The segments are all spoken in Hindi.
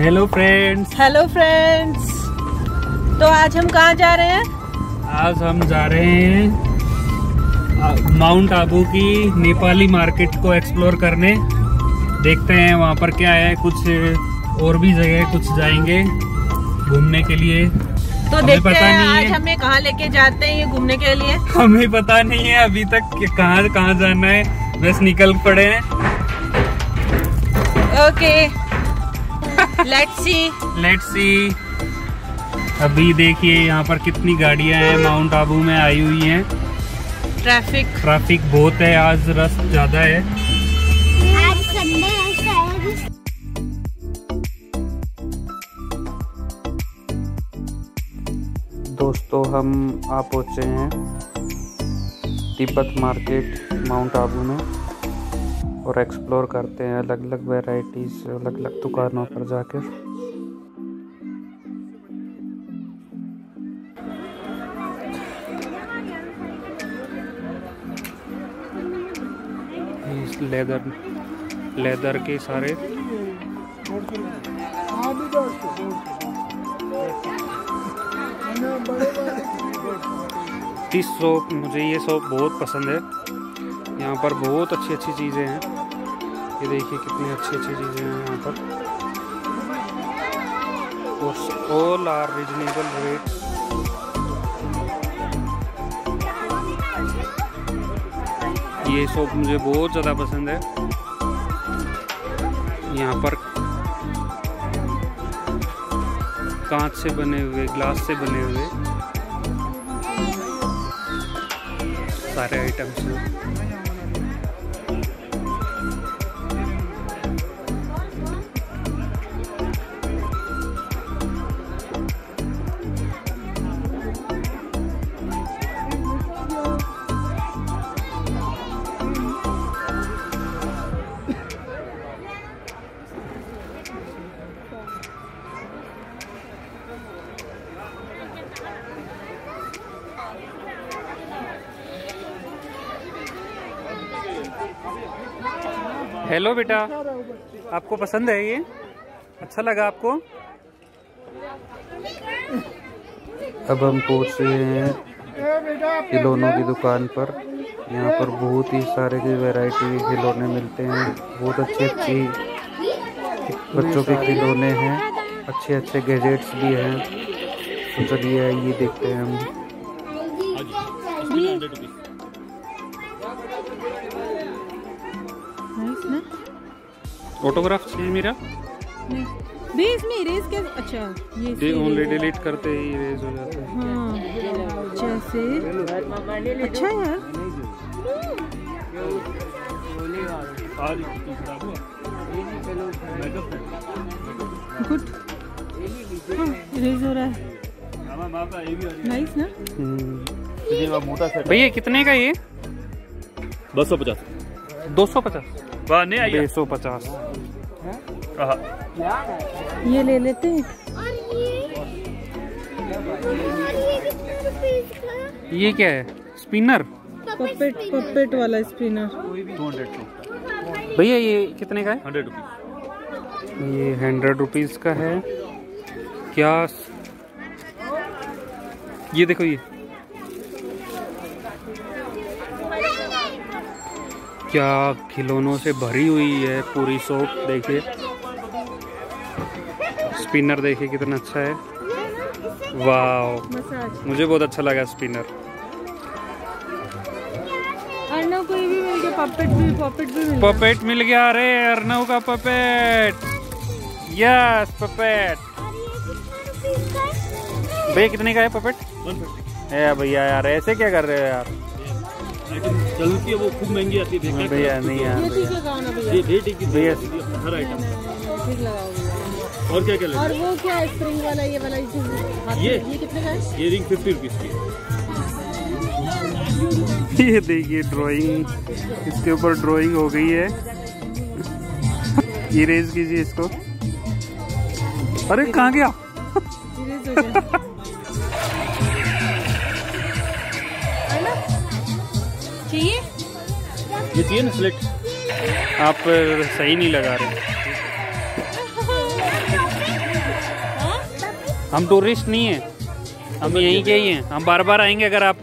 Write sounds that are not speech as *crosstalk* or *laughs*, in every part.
हेलो फ्रेंड्स हेलो फ्रेंड्स तो आज हम कहाँ जा रहे हैं? आज हम जा रहे हैं माउंट आबू की नेपाली मार्केट को एक्सप्लोर करने। देखते हैं वहाँ पर क्या है कुछ और भी जगह कुछ जाएँगे घूमने के लिए। तो हमें देखते पता हैं नहीं आज है। हमें कहाँ लेके जाते हैं ये घूमने के लिए। हमें पता नहीं है अभी तक कहाँ कहाँ जाना है। बस निकल पड़े हैं। Okay let's see let's see अभी देखिए यहाँ पर कितनी गाड़ियाँ हैं। माउंट आबू में आई हुई हैं। ट्रैफ़िक ट्रैफ़िक बहुत है। आज रस ज़्यादा है। आज संडे है शायद। दोस्तों हम आ पहुँचे हैं तिब्बत मार्केट माउंट आबू में। और एक्सप्लोर करते हैं अलग अलग वेराइटीज़ अलग अलग दुकानों पर जाकर लेदर लेदर के सारे। इस शॉप मुझे ये शॉप बहुत पसंद है। यहाँ पर बहुत अच्छी अच्छी चीज़ें हैं। ये देखिए कितनी अच्छी अच्छी चीज़ें हैं यहाँ पर। ऑल आर रिजनेबल रेट ये शॉप मुझे बहुत ज़्यादा पसंद है। यहाँ पर कांच से बने हुए ग्लास से बने हुए। सारे आइटम्स हैं। हेलो बेटा। आपको पसंद है ये? अच्छा लगा आपको? अब हम पहुँच रहे हैं खिलौनों की दुकान पर। यहाँ पर बहुत ही सारे की वैरायटी के खिलौने मिलते हैं। बहुत अच्छी अच्छी बच्चों के खिलौने हैं। अच्छे अच्छे गैजेट्स भी हैं। तो चलिए ये देखते हैं हम। ना ऑटोग्राफ चाहिए मेरा? भी इसमें इरेज के अच्छा ये डे ओनली डिलीट करते ही इरेज हो जाता है। हाँ जैसे। अच्छा यार गुड इरेज हो रहा है। नाइस ना? हम्म। भैया कितने का ये? बस सौ पचास। दो सौ पचास। नहीं दो सौ पचास। हाँ ये ले लेते हैं। ये? और ये कितने रुपीस का ये क्या है? स्पिनर पपेट पपेट वाला स्पिनर टू हंड्रेड भैया ये कितने का है? हंड्रेड रुपीज़ ये हंड्रेड रुपीज़ का है। क्या ये देखो ये। क्या खिलौनों से भरी हुई है पूरी शॉप देखिए। स्पिनर देखिए कितना अच्छा है। वाह मुझे बहुत अच्छा लगा स्पिनर। अर्नव को ये भी मिल गया पपेट भी पपेट भी मिल गया। पपेट मिल गया अरे अर्नव का पपेट। Yes puppet. भैया कितने का है पपेट? ए भैया यार ऐसे क्या कर रहे हो यार? आइटम चलती है वो खूब महँगी आती है देखा भैया नहीं यार ये ठीक भैया। लगाओ ना भैया ये रेट एक भैया। हर आइटम का। ठीक लगाओ भैया। और क्या क्या और वो क्या स्प्रिंग वाला ये वाला ये? ये कितने का है? ये रिंग फिफ्टी रुपीज़ की है। *laughs* ये देखिए ड्राइंग इसके ऊपर ड्राइंग हो गई है। *laughs* इरेज कीजिए इसको। अरे कहाँ गया। *laughs* चाहिए? ये चाहिए ना सिलेक्ट आप सही नहीं लगा रहे। हम टूरिस्ट नहीं हैं। हम यहीं के ही हैं। हम बार बार आएँगे अगर आप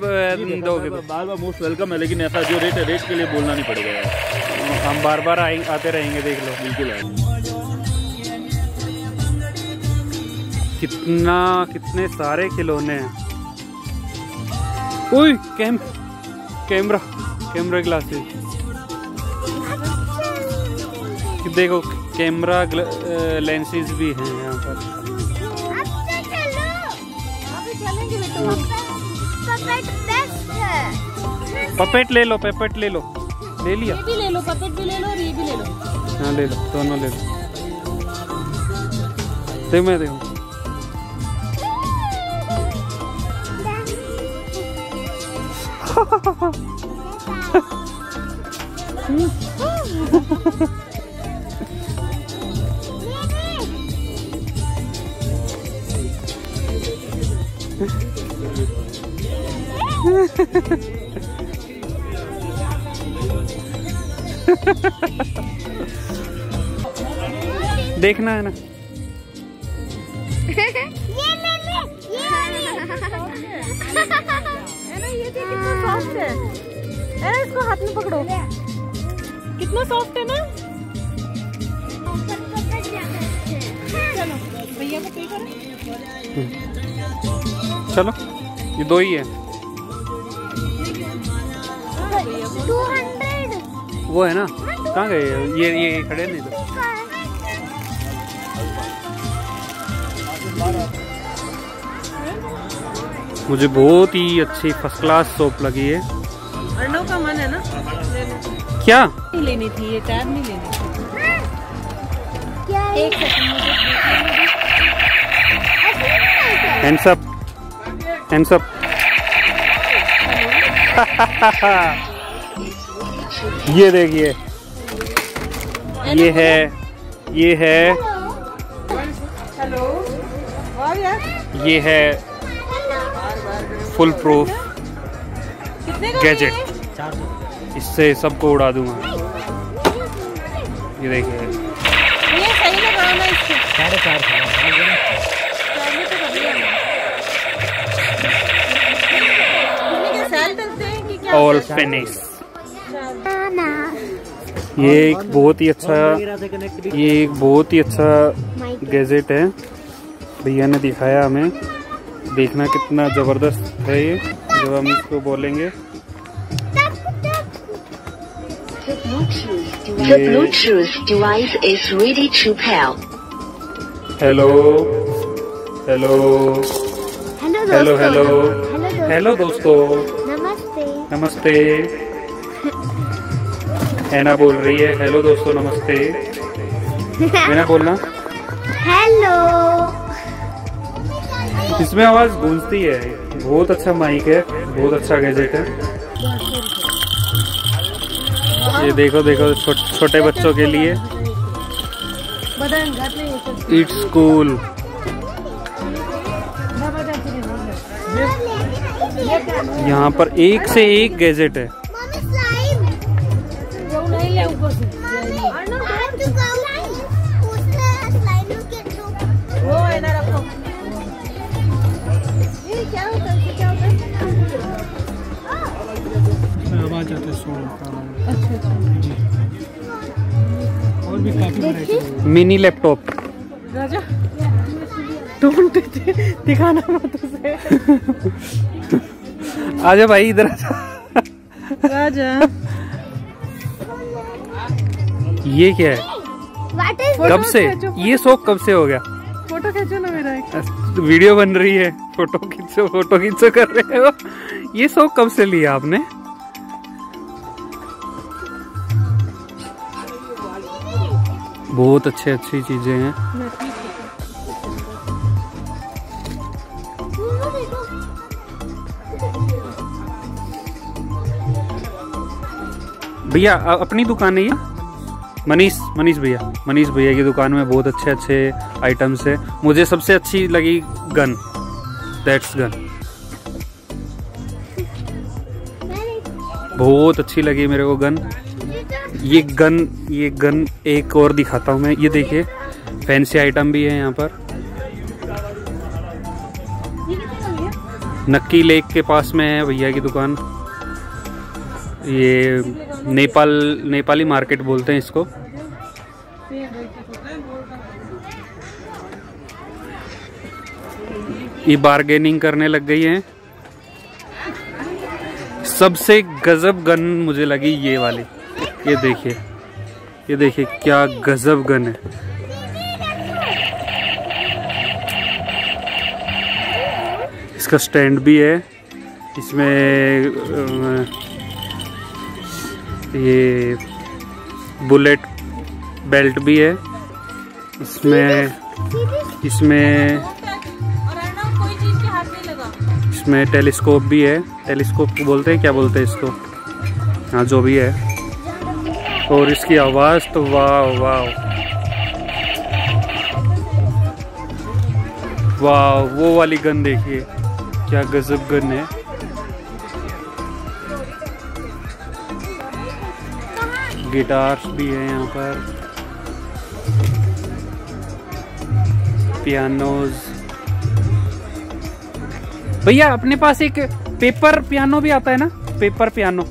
दोगे तो। बार बार मोस्ट वेलकम है लेकिन ऐसा जो रेट है रेट के लिए बोलना नहीं पड़ेगा हम बार बार आएँगे आते रहेंगे देख लो। बिल्कुल कितना कितने सारे खिलौने हैं। ओए कैम कैमरा कैमरा ग्लासेस देखो कैमरा लेंसेज भी हैं यहाँ पर। पपेट ले लो पपेट ले लो। ले लिया? ये भी ले लो पपेट भी ले लो और ये भी ले लो। हाँ ले लो दोनों ले लो। देख मैं देखो। देखना है ना ये ले ले ये है भी कितना सॉफ्ट है। ए, इसको हाथ में पकड़ो। कितना सॉफ्ट है ना? चलो भैया को पे करो चलो ये दो ही है। वो है ना? कहाँ गए? ये ये खड़े नहीं तो मुझे बहुत ही अच्छी फ़र्स्ट क्लास सोप लगी है। अर्णव का मन है ना? क्या? नहीं लेनी थी ये टैब नहीं लेनी थी। एक सेकंड *laughs* ये देखिए। ये है ये है। हेलो और यार ये है फुल प्रूफ गैजेट इससे सबको उड़ा दूँगा। ये देखिए। तो ऑल फिनिश ये एक बहुत ही अच्छा ये एक बहुत ही अच्छा गैजेट है। भैया ने दिखाया हमें। देखना कितना ज़बरदस्त है ये जब हम इसको बोलेंगे। The Bluetooth device is ready to pair. Hello hello hello hello hello दोस्तों। नमस्ते। नमस्ते। ऐना बोल रही है हेलो दोस्तों नमस्ते। *laughs* ऐना बोलना। हेलो इसमें आवाज़ गूंजती है। बहुत अच्छा माइक है बहुत अच्छा गैजेट है। ये देखो देखो छोटे बच्चों के लिए। बदन घर में ये सब इट्स कूल यहाँ पर एक से एक गैजेट है। अच्छा अच्छा और भी काफ़ी मिनी लैपटॉप। राजा दिखाना मत उसे। आजा भाई इधर आजा राजा। ये क्या है? कब से? ये शौक कब से हो गया? फ़ोटो खींचो ना मेरा एक। वीडियो बन रही है। फ़ोटो खींचो फ़ोटो खींचो कर रहे हो। ये शौक कब से लिया आपने? बहुत अच्छी अच्छी चीज़ें हैं। भैया अपनी दुकान है? ये मनीष मनीष भैया मनीष भैया की दुकान में बहुत अच्छे अच्छे आइटम्स है। मुझे सबसे अच्छी लगी गन। That's gun. बहुत अच्छी लगी मेरे को गन। ये गन ये गन एक और दिखाता हूँ मैं। ये देखिए फैंसी आइटम भी है यहाँ पर। नक्की लेक के पास में है भैया की दुकान। ये नेपाल, नेपाली मार्केट बोलते हैं इसको। ये बार्गेनिंग करने लग गई है। सबसे गजब गन मुझे लगी ये वाली। ये देखिए ये देखिए क्या गजब गन है। इसका स्टैंड भी है, इसमें ये बुलेट बेल्ट भी है, इसमें इसमें इसमें टेलीस्कोप भी है, टेलीस्कोप बोलते हैं, क्या बोलते हैं इसको? हाँ जो भी है। और इसकी आवाज़ तो वाह वाह। वाह, वो वाली गन देखिए, क्या गजब गन है। गिटार्स भी है यहाँ पर। पियानोज। भैया, अपने पास एक पेपर पियानो भी आता है ना? Paper piano.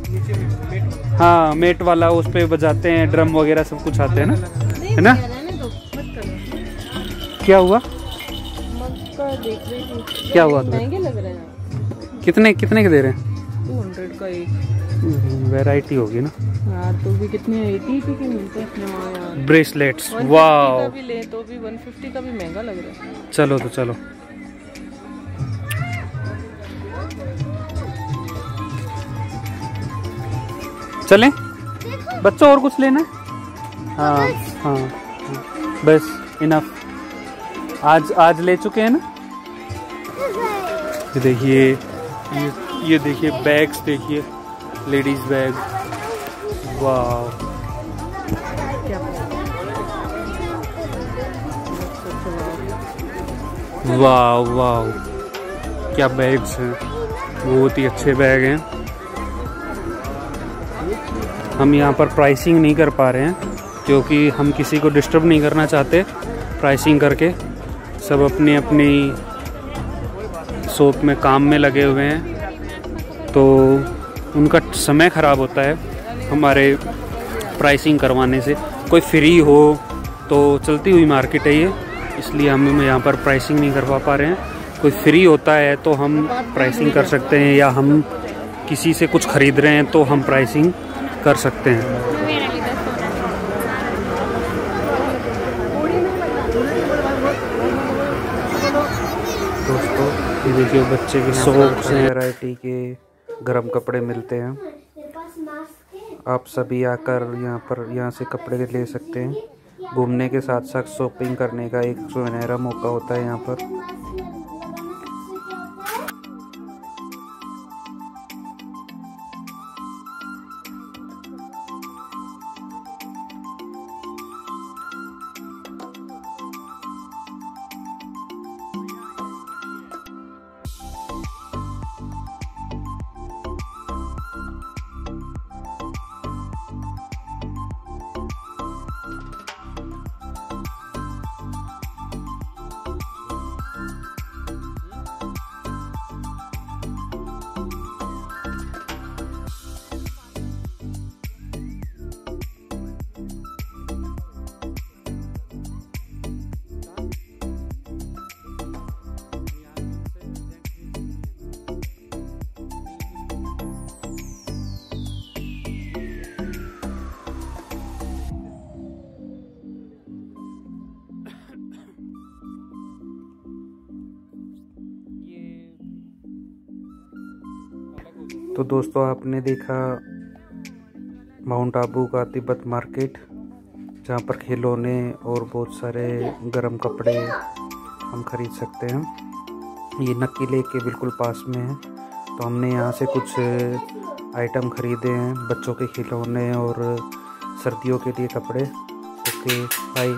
हाँ मेट वाला उस पर बजाते हैं ड्रम वगैरह सब कुछ आते हैं ना? है ना? करो। क्या हुआ? क्या हुआ तुम्हें लग रहे हैं। कितने कितने के दे रहे हैं? टू हंड्रेड का एक। वैरायटी होगी ना। यार तो भी कितने एटी एटी के मिलते हैं ब्रेसलेट्स वाह तो भी 150 का भी महँगा लग रहा है। चलो तो चलो। चलें? बच्चों और कुछ लेना है? हाँ हाँ हाँ, बस इनफ आज आज ले चुके हैं ना? ये देखिए ये ये देखिए बैग्स देखिए लेडीज़ बैग वाह वाह वाह क्या बैग्स हैं? बहुत ही अच्छे बैग हैं। हम यहाँ पर प्राइसिंग नहीं कर पा रहे हैं क्योंकि हम किसी को डिस्टर्ब नहीं करना चाहते प्राइसिंग करके सब अपनी अपनी शॉप में काम में लगे हुए हैं। तो उनका समय ख़राब होता है हमारे प्राइसिंग करवाने से। कोई फ्री हो तो चलती हुई मार्केट है ये, इसलिए हम यहाँ पर प्राइसिंग नहीं करवा पा रहे हैं। कोई फ्री होता है तो हम प्राइसिंग कर सकते हैं या हम किसी से कुछ ख़रीद रहे हैं तो हम प्राइसिंग कर सकते हैं। दोस्तों ये देखिए बच्चे के सॉक्स हैं। वैरायटी के गर्म कपड़े मिलते हैं। आप सभी आकर यहाँ पर यहाँ से कपड़े ले सकते हैं। घूमने के साथ साथ शॉपिंग करने का एक सुनहरा मौका होता है यहाँ पर। तो दोस्तों, आपने देखा माउंट आबू का तिब्बत मार्केट जहाँ पर खिलौने और बहुत सारे गर्म कपड़े हम खरीद सकते हैं। ये नक्की लेक के बिल्कुल पास में है। तो हमने यहाँ से कुछ आइटम खरीदे हैं, बच्चों के खिलौने और सर्दियों के लिए कपड़े। Okay bye